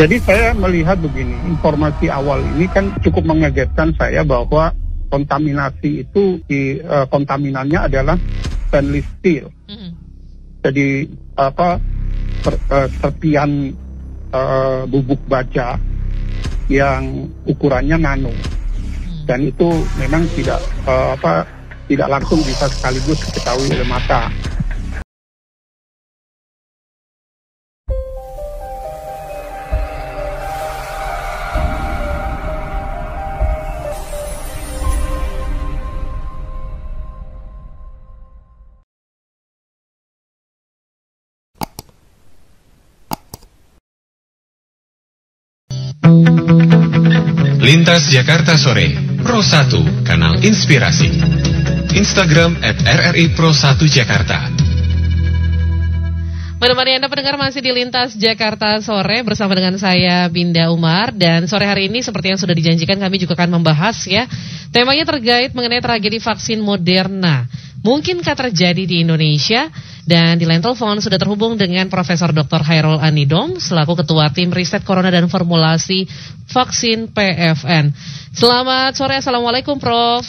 Jadi saya melihat begini, informasi awal ini kan cukup mengagetkan saya bahwa kontaminasi itu di uh, kontaminannya adalah stainless steel. Mm-hmm. Jadi apa per, uh, serpian uh, bubuk baja yang ukurannya nano mm. dan itu memang tidak uh, apa tidak langsung bisa sekaligus diketahui oleh mata. Lintas Jakarta Sore, Pro 1, Kanal Inspirasi. Instagram at RRI Pro 1 Jakarta. Menemani Anda pendengar masih di Lintas Jakarta Sore bersama dengan saya Binda Umar dan sore hari ini seperti yang sudah dijanjikan kami juga akan membahas ya temanya terkait mengenai tragedi vaksin Moderna. Mungkinkah terjadi di Indonesia? Dan di line telepon sudah terhubung dengan Profesor Dr. Hairul Anidom selaku Ketua Tim Riset Corona dan Formulasi Vaksin PFN. Selamat sore, Assalamualaikum Prof.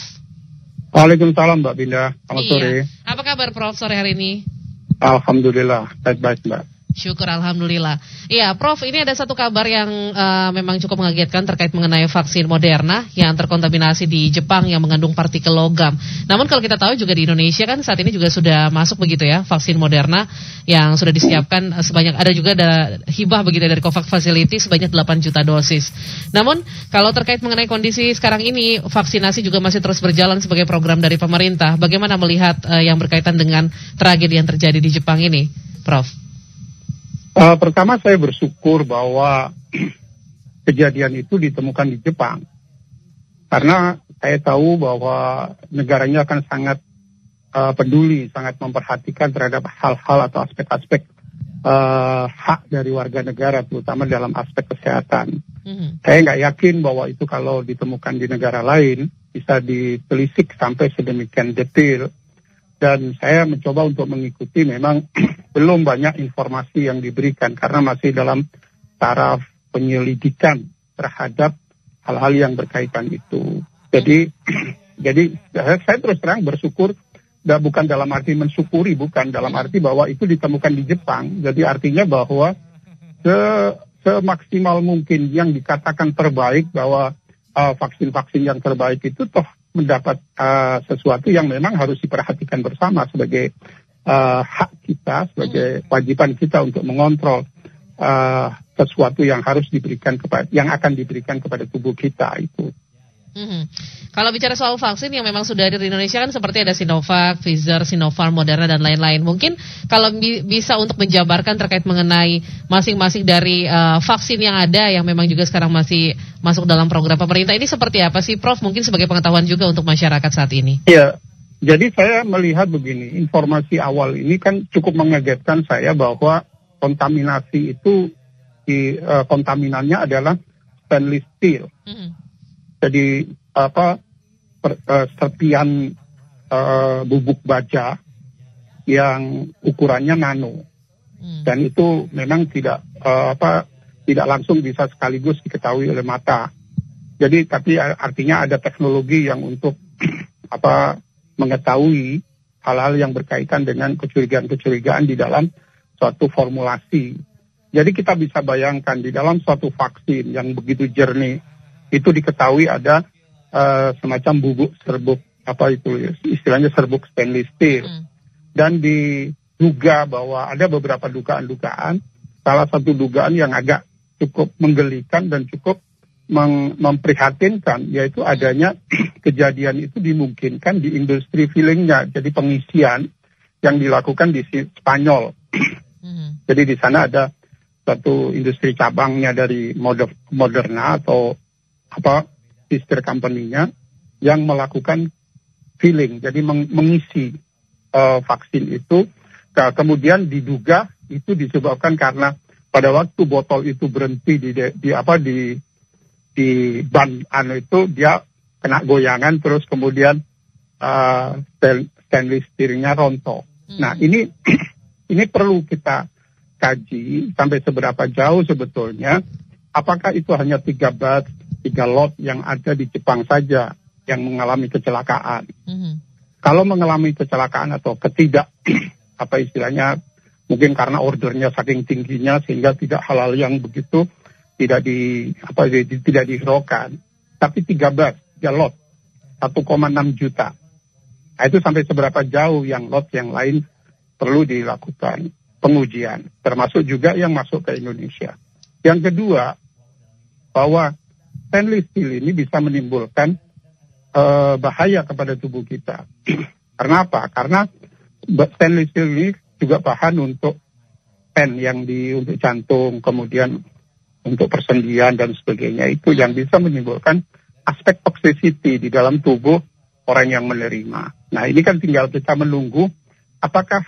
Waalaikumsalam Mbak Binda, selamat iya. sore. Apa kabar Prof sore hari ini? Alhamdulillah, baik-baik Mbak. Syukur Alhamdulillah. Iya, Prof, ini ada satu kabar yang uh, memang cukup mengagetkan terkait mengenai vaksin Moderna yang terkontaminasi di Jepang yang mengandung partikel logam. Namun kalau kita tahu juga di Indonesia kan saat ini juga sudah masuk begitu ya vaksin Moderna yang sudah disiapkan sebanyak ada juga ada hibah begitu dari COVAX Facility sebanyak 8 juta dosis. Namun kalau terkait mengenai kondisi sekarang ini vaksinasi juga masih terus berjalan sebagai program dari pemerintah. Bagaimana melihat uh, yang berkaitan dengan tragedi yang terjadi di Jepang ini, Prof? Uh, pertama saya bersyukur bahwa kejadian itu ditemukan di Jepang. Karena saya tahu bahwa negaranya akan sangat uh, peduli, sangat memperhatikan terhadap hal-hal atau aspek-aspek uh, hak dari warga negara, terutama dalam aspek kesehatan. Mm-hmm. Saya nggak yakin bahwa itu kalau ditemukan di negara lain bisa ditelisik sampai sedemikian detail dan saya mencoba untuk mengikuti memang belum banyak informasi yang diberikan karena masih dalam taraf penyelidikan terhadap hal-hal yang berkaitan itu. Jadi jadi saya terus terang bersyukur dan bukan dalam arti mensyukuri bukan dalam arti bahwa itu ditemukan di Jepang. Jadi artinya bahwa se semaksimal mungkin yang dikatakan terbaik bahwa uh, vaksin-vaksin uh, yang terbaik itu toh mendapat uh, sesuatu yang memang harus diperhatikan bersama sebagai uh, hak kita, sebagai kewajiban kita untuk mengontrol uh, sesuatu yang harus diberikan kepada, yang akan diberikan kepada tubuh kita itu. Hmm. Kalau bicara soal vaksin yang memang sudah ada di Indonesia kan seperti ada Sinovac, Pfizer, Sinopharm, Moderna dan lain-lain. Mungkin kalau bi bisa untuk menjabarkan terkait mengenai masing-masing dari uh, vaksin yang ada yang memang juga sekarang masih masuk dalam program pemerintah ini seperti apa sih, Prof? Mungkin sebagai pengetahuan juga untuk masyarakat saat ini. Iya. Jadi saya melihat begini, informasi awal ini kan cukup mengagetkan saya bahwa kontaminasi itu di uh, kontaminannya adalah stainless steel. -hmm jadi apa per, uh, serpian uh, bubuk baja yang ukurannya nano hmm. dan itu memang tidak uh, apa tidak langsung bisa sekaligus diketahui oleh mata. Jadi tapi artinya ada teknologi yang untuk apa mengetahui hal-hal yang berkaitan dengan kecurigaan-kecurigaan di dalam suatu formulasi. Jadi kita bisa bayangkan di dalam suatu vaksin yang begitu jernih itu diketahui ada uh, semacam bubuk serbuk apa itu istilahnya serbuk stainless steel hmm. dan diduga bahwa ada beberapa dugaan-dugaan salah satu dugaan yang agak cukup menggelikan dan cukup mem memprihatinkan yaitu adanya kejadian itu dimungkinkan di industri fillingnya jadi pengisian yang dilakukan di Spanyol hmm. jadi di sana ada satu industri cabangnya dari Moderna atau apa sister company-nya yang melakukan filling, jadi meng mengisi uh, vaksin itu. Nah, kemudian diduga itu disebabkan karena pada waktu botol itu berhenti di, di apa di di ban anu itu dia kena goyangan terus kemudian uh, stainless steelnya rontok. Hmm. Nah ini ini perlu kita kaji sampai seberapa jauh sebetulnya apakah itu hanya tiga bat, tiga lot yang ada di Jepang saja yang mengalami kecelakaan? Mhm. Kalau mengalami kecelakaan atau ketidak, apa istilahnya, mungkin karena ordernya saking tingginya sehingga tidak halal yang begitu tidak di apa di, tidak dihiraukan. Tapi tiga bat, tiga lot, 1,6 juta. Nah, itu sampai seberapa jauh yang lot yang lain perlu dilakukan pengujian, termasuk juga yang masuk ke Indonesia. Yang kedua, bahwa stainless steel ini bisa menimbulkan eh, bahaya kepada tubuh kita. Karena apa? Karena stainless steel ini juga bahan untuk pen yang di untuk jantung, kemudian untuk persendian dan sebagainya itu yang bisa menimbulkan aspek toxicity di dalam tubuh orang yang menerima. Nah ini kan tinggal kita menunggu apakah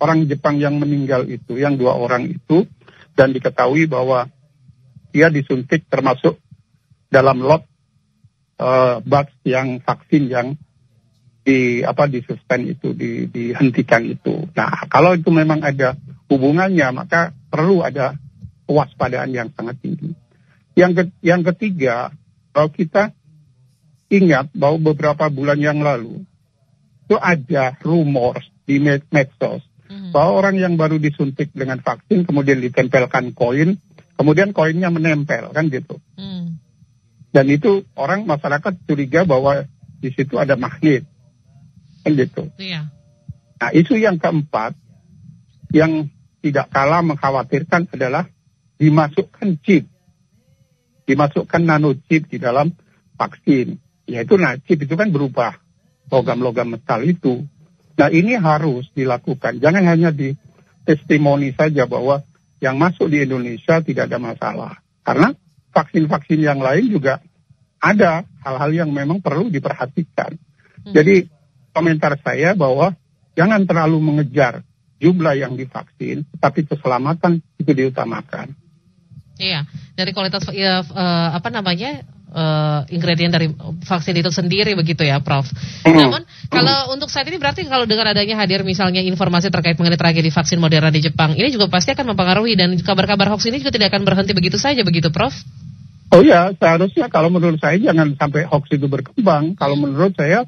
orang Jepang yang meninggal itu, yang dua orang itu, dan diketahui bahwa dia disuntik termasuk dalam lot eh, batch yang vaksin yang di apa di suspend itu di, dihentikan itu. Nah kalau itu memang ada hubungannya maka perlu ada kewaspadaan yang sangat tinggi. Yang ke, yang ketiga kalau kita ingat bahwa beberapa bulan yang lalu itu ada rumor di med- medsos Mhm. bahwa orang yang baru disuntik dengan vaksin kemudian ditempelkan koin, kemudian koinnya menempel kan gitu. Hmm. Dan itu orang masyarakat curiga bahwa di situ ada magnet. Kan gitu. Iya. Nah, isu yang keempat yang tidak kalah mengkhawatirkan adalah dimasukkan chip. Dimasukkan nanochip di dalam vaksin. Yaitu nah chip itu kan berubah logam-logam metal itu. Nah, ini harus dilakukan. Jangan hanya di testimoni saja bahwa yang masuk di Indonesia tidak ada masalah. Karena vaksin-vaksin yang lain juga ada hal-hal yang memang perlu diperhatikan. Hmm. Jadi komentar saya bahwa jangan terlalu mengejar jumlah yang divaksin, tetapi keselamatan itu diutamakan. Iya, dari kualitas ya, eh, apa namanya eh, ingredient dari vaksin itu sendiri begitu ya, Prof. Hmm. Namun kalau untuk saat ini berarti kalau dengan adanya hadir misalnya informasi terkait mengenai tragedi vaksin Moderna di Jepang, ini juga pasti akan mempengaruhi dan kabar-kabar hoax ini juga tidak akan berhenti begitu saja begitu, Prof. Oh ya, seharusnya kalau menurut saya jangan sampai hoax itu berkembang. Kalau menurut saya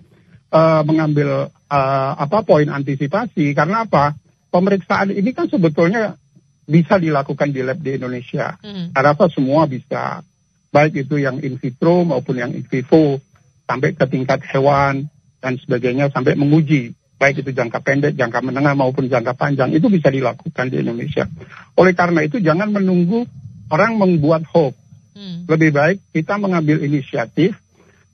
eh, mengambil eh, apa poin antisipasi karena apa? Pemeriksaan ini kan sebetulnya bisa dilakukan di lab di Indonesia. Hmm. Saya rasa semua bisa, baik itu yang in vitro maupun yang in vivo, sampai ke tingkat hewan dan sebagainya sampai menguji, baik itu jangka pendek, jangka menengah maupun jangka panjang itu bisa dilakukan di Indonesia. Oleh karena itu jangan menunggu orang membuat hoax. Hmm. Lebih baik kita mengambil inisiatif,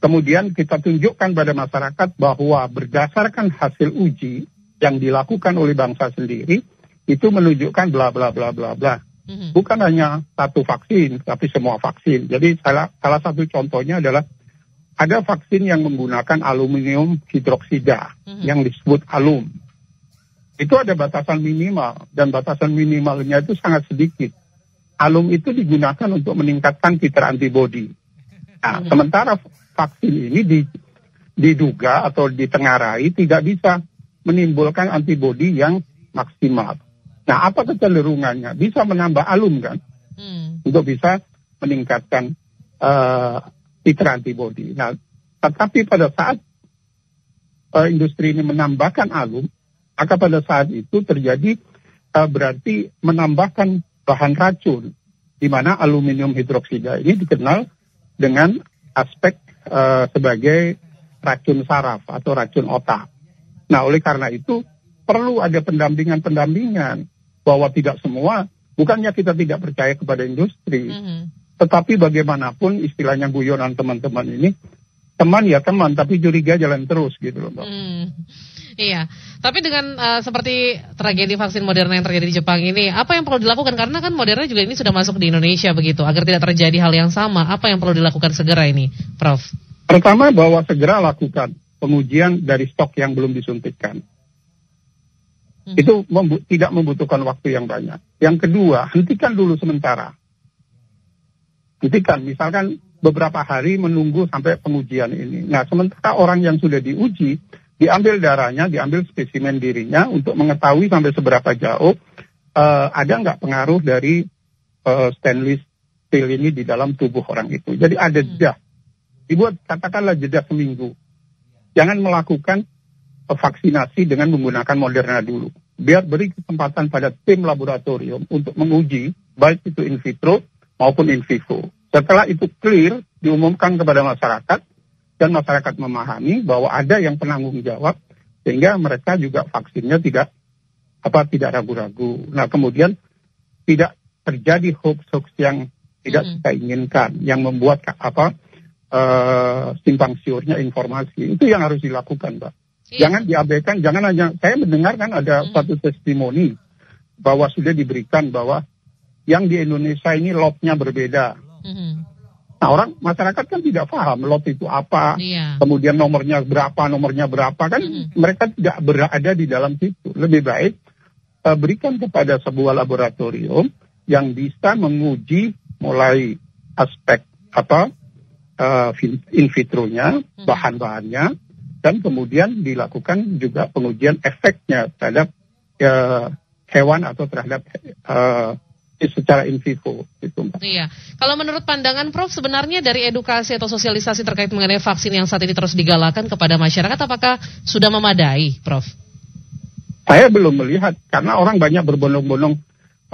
kemudian kita tunjukkan pada masyarakat bahwa berdasarkan hasil uji yang dilakukan oleh bangsa sendiri itu menunjukkan bla bla bla bla bla Mhm. bukan hanya satu vaksin, tapi semua vaksin. Jadi salah, salah satu contohnya adalah ada vaksin yang menggunakan aluminium hidroksida Mhm. yang disebut alum. Itu ada batasan minimal dan batasan minimalnya itu sangat sedikit. Alum itu digunakan untuk meningkatkan titer antibodi. Nah, Mhm. sementara vaksin ini di, diduga atau ditengarai tidak bisa menimbulkan antibodi yang maksimal. Nah, apa kecenderungannya? Bisa menambah alum kan, Hmm. untuk bisa meningkatkan titer antibodi. Nah, tetapi pada saat eh, industri ini menambahkan alum, maka pada saat itu terjadi eh, berarti menambahkan bahan racun, di mana aluminium hidroksida ini dikenal dengan aspek eh, sebagai racun saraf atau racun otak. Nah, oleh karena itu perlu ada pendampingan-pendampingan bahwa tidak semua, bukannya kita tidak percaya kepada industri, Mhm. tetapi bagaimanapun istilahnya guyonan teman-teman ini, teman ya teman, tapi curiga jalan terus gitu loh, Mbak. Hmm. Iya, tapi dengan eh, seperti tragedi vaksin Moderna yang terjadi di Jepang ini, apa yang perlu dilakukan? Karena kan Moderna juga ini sudah masuk di Indonesia begitu, agar tidak terjadi hal yang sama. Apa yang perlu dilakukan segera ini, Prof? Pertama bahwa segera lakukan pengujian dari stok yang belum disuntikkan. Mhm. Itu membu- tidak membutuhkan waktu yang banyak. Yang kedua, hentikan dulu sementara. Hentikan, misalkan beberapa hari menunggu sampai pengujian ini. Nah, sementara orang yang sudah diuji, diambil darahnya, diambil spesimen dirinya untuk mengetahui sampai seberapa jauh eh, ada nggak pengaruh dari eh, stainless pil ini di dalam tubuh orang itu. Jadi ada Hmm. jeda. Dibuat katakanlah jeda seminggu. Jangan melakukan vaksinasi dengan menggunakan Moderna dulu. Biar beri kesempatan pada tim laboratorium untuk menguji baik itu in vitro maupun in vivo. Setelah itu clear diumumkan kepada masyarakat dan masyarakat memahami bahwa ada yang penanggung jawab sehingga mereka juga vaksinnya tidak apa tidak ragu-ragu. Nah kemudian tidak terjadi hoax-hoax yang tidak Mhm. kita inginkan, yang membuat apa eh, simpang siurnya informasi itu yang harus dilakukan, Mbak. Iya. Jangan diabaikan, jangan hanya saya mendengar kan ada Mhm. satu testimoni bahwa sudah diberikan bahwa yang di Indonesia ini lotnya berbeda. Mhm. Nah orang masyarakat kan tidak paham lot itu apa, Iya. kemudian nomornya berapa, nomornya berapa kan Mhm. mereka tidak berada di dalam situ. Lebih baik eh, berikan kepada sebuah laboratorium yang bisa menguji mulai aspek apa fin- in vitronya, Mhm. bahan-bahannya, dan kemudian dilakukan juga pengujian efeknya terhadap eh, hewan atau terhadap eh, secara in vivo gitu Mbak. Iya. Kalau menurut pandangan Prof sebenarnya dari edukasi atau sosialisasi terkait mengenai vaksin yang saat ini terus digalakan kepada masyarakat apakah sudah memadai, Prof? Saya belum melihat karena orang banyak berbondong-bondong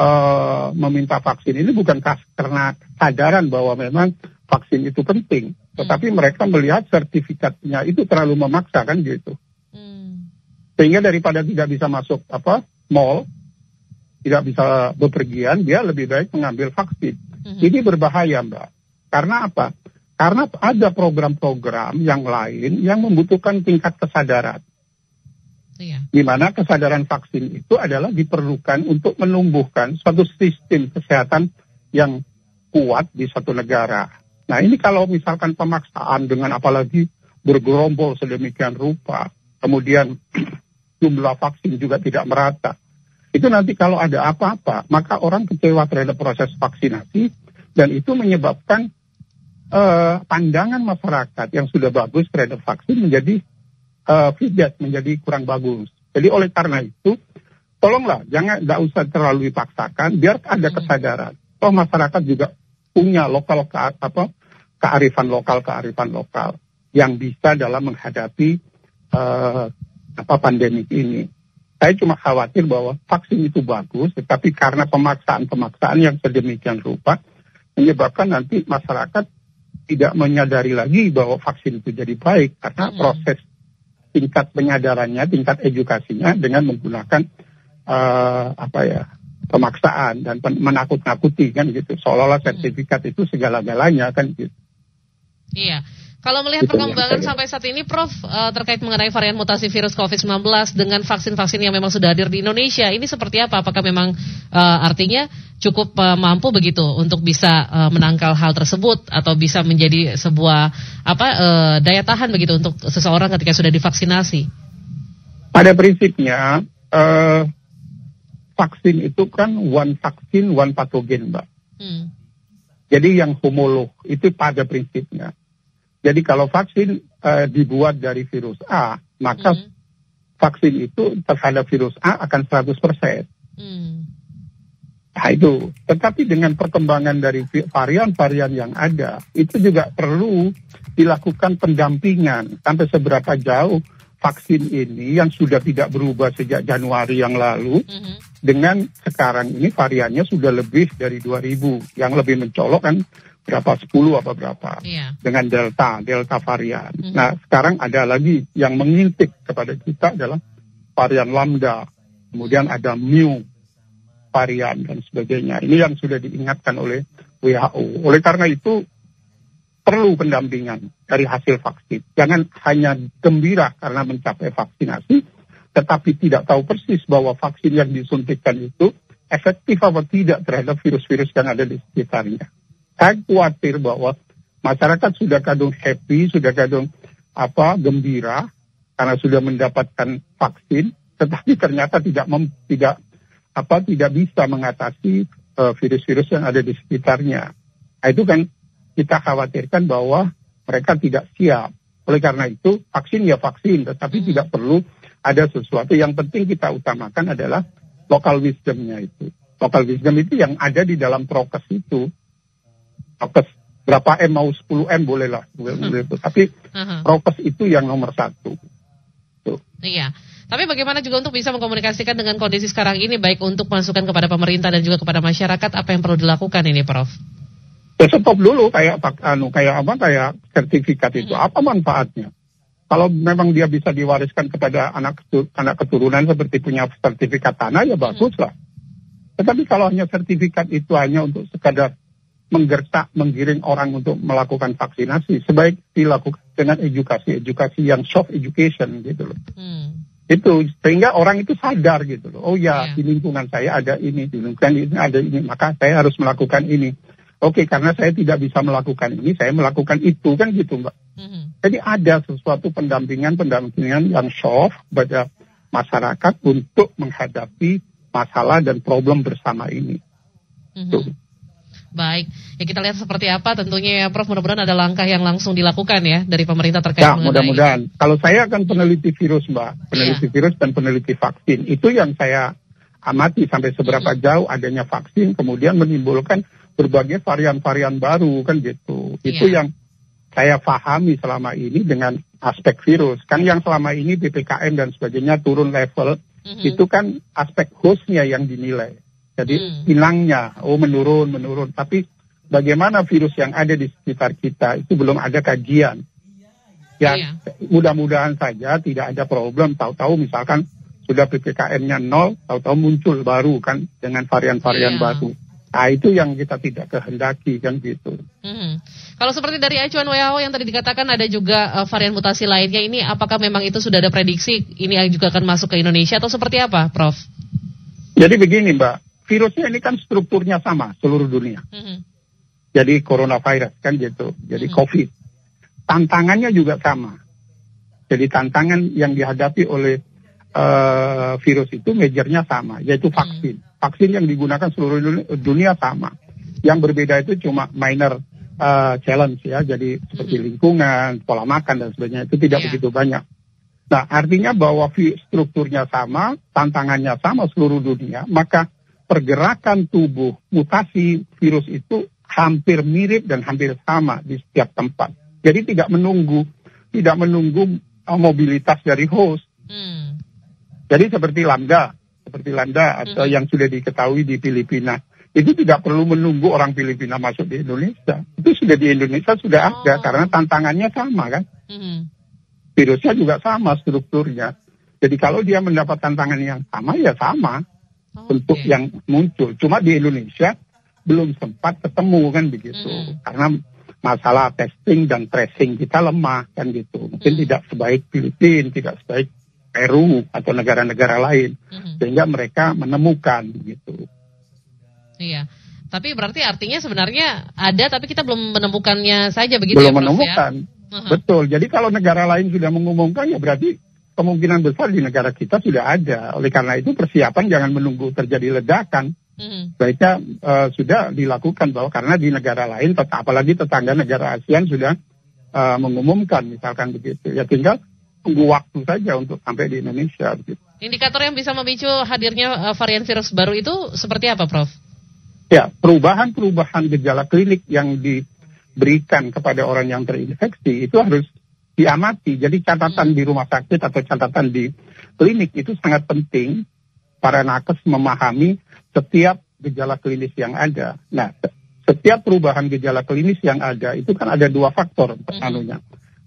eh, meminta vaksin ini bukan karena kesadaran bahwa memang vaksin itu penting, tetapi mereka melihat sertifikatnya itu terlalu memaksa kan gitu. Hmm. Sehingga daripada tidak bisa masuk apa mall, tidak bisa bepergian, dia lebih baik mengambil vaksin. Mhm. Ini berbahaya, Mbak. Karena apa? Karena ada program-program yang lain yang membutuhkan tingkat kesadaran. Iya. di mana kesadaran vaksin itu adalah diperlukan untuk menumbuhkan suatu sistem kesehatan yang kuat di suatu negara. Nah ini kalau misalkan pemaksaan dengan apalagi bergerombol sedemikian rupa, kemudian jumlah vaksin juga tidak merata, itu nanti kalau ada apa-apa, maka orang kecewa terhadap proses vaksinasi dan itu menyebabkan eh, pandangan masyarakat yang sudah bagus terhadap vaksin menjadi uh, feedback menjadi kurang bagus. Jadi oleh karena itu, tolonglah jangan tidak usah terlalu dipaksakan, biar ada Hmm. kesadaran. Toh masyarakat juga punya lokal ke, apa kearifan lokal kearifan lokal yang bisa dalam menghadapi uh, apa pandemi ini. Saya cuma khawatir bahwa vaksin itu bagus, tetapi karena pemaksaan-pemaksaan yang sedemikian rupa menyebabkan nanti masyarakat tidak menyadari lagi bahwa vaksin itu jadi baik karena Hmm. proses tingkat penyadarannya, tingkat edukasinya dengan menggunakan eh, apa ya pemaksaan dan menakut-nakuti kan gitu seolah-olah sertifikat itu segala-galanya kan gitu. Iya. Kalau melihat Itu yang perkembangan sampai saat ini, Prof, eh, terkait mengenai varian mutasi virus COVID-19 dengan vaksin-vaksin yang memang sudah hadir di Indonesia, ini seperti apa? Apakah memang eh, artinya cukup eh, mampu begitu untuk bisa eh, menangkal hal tersebut atau bisa menjadi sebuah apa eh, daya tahan begitu untuk seseorang ketika sudah divaksinasi? Pada prinsipnya eh, vaksin itu kan one vaksin one patogen mbak. Hmm. Jadi yang homolog itu pada prinsipnya. Jadi kalau vaksin eh, dibuat dari virus A, maka Hmm. vaksin itu terhadap virus A akan 100%. Hmm. Nah itu, tetapi dengan perkembangan dari varian-varian yang ada, itu juga perlu dilakukan pendampingan sampai seberapa jauh vaksin ini yang sudah tidak berubah sejak Januari yang lalu, Mhm. Dengan sekarang ini variannya sudah lebih dari 2000, yang lebih mencolok kan berapa 10 apa berapa Iya. dengan delta, delta varian. Mhm. Nah sekarang ada lagi yang mengintip kepada kita adalah varian lambda, kemudian ada mu varian dan sebagainya. Ini yang sudah diingatkan oleh WHO. Oleh karena itu perlu pendampingan dari hasil vaksin. Jangan hanya gembira karena mencapai vaksinasi, tetapi tidak tahu persis bahwa vaksin yang disuntikkan itu efektif apa tidak terhadap virus-virus yang ada di sekitarnya. Saya khawatir bahwa masyarakat sudah kadung happy, sudah kadung apa gembira karena sudah mendapatkan vaksin, tetapi ternyata tidak mem, tidak apa tidak bisa mengatasi eh, virus-virus yang ada di sekitarnya. Nah, itu kan kita khawatirkan bahwa mereka tidak siap. Oleh karena itu, vaksin ya vaksin, tetapi Hmm. tidak perlu ada sesuatu. Yang penting kita utamakan adalah local wisdomnya itu. Local wisdom itu yang ada di dalam prokes itu. prokes berapa M mau 10 M boleh lah. Boleh, Hmm. boleh itu. Tapi Aha. prokes itu yang nomor satu. Tuh. Iya. Tapi bagaimana juga untuk bisa mengkomunikasikan dengan kondisi sekarang ini baik untuk masukan kepada pemerintah dan juga kepada masyarakat apa yang perlu dilakukan ini, Prof? Ya stop dulu kayak anu kayak apa kayak sertifikat itu Hmm. apa manfaatnya? Kalau memang dia bisa diwariskan kepada anak anak keturunan seperti punya sertifikat tanah ya bagus lah. Tetapi kalau hanya sertifikat itu hanya untuk sekadar menggertak, menggiring orang untuk melakukan vaksinasi, sebaik dilakukan dengan edukasi-edukasi yang soft education gitu loh. Hmm. Itu sehingga orang itu sadar gitu loh. Oh ya, Iya. di lingkungan saya ada ini, di lingkungan ini ada ini, maka saya harus melakukan ini. Oke, karena saya tidak bisa melakukan ini, saya melakukan itu kan gitu, Mbak. Jadi ada sesuatu pendampingan-pendampingan yang soft pada masyarakat untuk menghadapi masalah dan problem bersama ini. Mhm. Tuh. Baik, ya kita lihat seperti apa tentunya ya Prof. Mudah-mudahan ada langkah yang langsung dilakukan ya dari pemerintah terkait Ya, mengenai- mudah-mudahan. Kalau saya kan peneliti virus, Mbak, peneliti virus dan peneliti vaksin. Itu yang saya amati sampai seberapa jauh adanya vaksin, kemudian menimbulkan berbagai varian-varian baru kan gitu. Itu Iya. yang saya pahami selama ini dengan aspek virus. Kan yang selama ini ppkm dan sebagainya turun level, Mhm. itu kan aspek hostnya yang dinilai. Jadi Hmm. hilangnya, oh menurun, menurun. Tapi bagaimana virus yang ada di sekitar kita itu belum ada kajian. Ya, Iya. mudah-mudahan saja tidak ada problem. Tahu-tahu misalkan sudah ppkm-nya nol, tahu-tahu muncul baru kan dengan varian-varian Iya. baru. Nah itu yang kita tidak kehendaki kan gitu. Mhm. Kalau seperti dari acuan WHO yang tadi dikatakan ada juga eh, varian mutasi lainnya ini apakah memang itu sudah ada prediksi ini juga akan masuk ke Indonesia atau seperti apa, Prof? Jadi begini Mbak, virusnya ini kan strukturnya sama seluruh dunia. Mhm. Jadi coronavirus kan gitu, jadi Hmm. COVID. Tantangannya juga sama. Jadi tantangan yang dihadapi oleh eh, virus itu majornya sama, yaitu Hmm. Vaksin. Yang digunakan seluruh duni- dunia sama. Yang berbeda itu cuma minor eh, challenge ya, jadi seperti Hmm. lingkungan, pola makan dan sebagainya itu tidak Iya. begitu banyak. Nah, artinya bahwa strukturnya sama, tantangannya sama seluruh dunia, maka pergerakan tubuh mutasi virus itu hampir mirip dan hampir sama di setiap tempat. Jadi tidak menunggu, tidak menunggu uh, mobilitas dari host. Hmm. Jadi seperti lambda, seperti lambda atau Mhm. yang sudah diketahui di Filipina. Itu tidak perlu menunggu orang Filipina masuk di Indonesia. Itu sudah di Indonesia sudah ada Oh. karena tantangannya sama kan Mhm. virusnya juga sama strukturnya. Jadi kalau dia mendapat tantangan yang sama ya sama bentuk Oke. yang muncul. Cuma di Indonesia belum sempat ketemu kan begitu. Mm. Karena masalah testing dan tracing kita lemah kan gitu. Mungkin Mm. tidak sebaik Filipina, tidak sebaik Peru atau negara-negara lain. Mhm. Sehingga mereka menemukan gitu. Iya. Tapi berarti artinya sebenarnya ada tapi kita belum menemukannya saja begitu belum ya, Prof menemukan. ya? Betul. Jadi kalau negara lain sudah mengumumkan ya berarti kemungkinan besar di negara kita sudah ada. Oleh karena itu persiapan jangan menunggu terjadi ledakan. Mhm. Baiknya eh, sudah dilakukan bahwa karena di negara lain, apalagi tetangga negara ASEAN sudah eh, mengumumkan misalkan begitu. Ya tinggal tunggu waktu saja untuk sampai di Indonesia. Begitu. Indikator yang bisa memicu hadirnya eh, varian virus baru itu seperti apa, Prof? Ya perubahan-perubahan gejala klinik yang diberikan kepada orang yang terinfeksi itu harus diamati. Jadi catatan di rumah sakit atau catatan di klinik itu sangat penting para nakes memahami setiap gejala klinis yang ada. Nah, se- setiap perubahan gejala klinis yang ada itu kan ada dua faktor Mhm. anunya.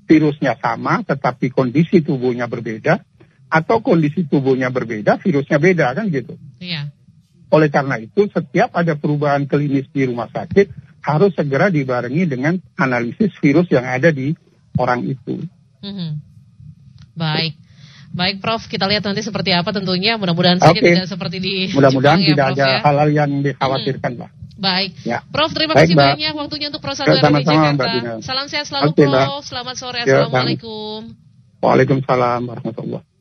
Virusnya sama tetapi kondisi tubuhnya berbeda atau kondisi tubuhnya berbeda, virusnya beda kan gitu. Iya. Oleh karena itu, setiap ada perubahan klinis di rumah sakit harus segera dibarengi dengan analisis virus yang ada di orang itu. Mhm. Baik. Baik, Prof. Kita lihat nanti seperti apa tentunya. Mudah-mudahan saja Oke. tidak seperti di Mudah-mudahan ya, tidak Prof, ada ya. hal-hal yang dikhawatirkan, Mbak. Baik. Ya. Prof, terima Baik, kasih Mbak. banyak waktunya untuk Pro 1 RRI sama-sama, Mbak Jakarta. Dina. Salam sehat selalu, Mbak. Prof. Selamat sore. Ya, Assalamualaikum. Waalaikumsalam warahmatullahi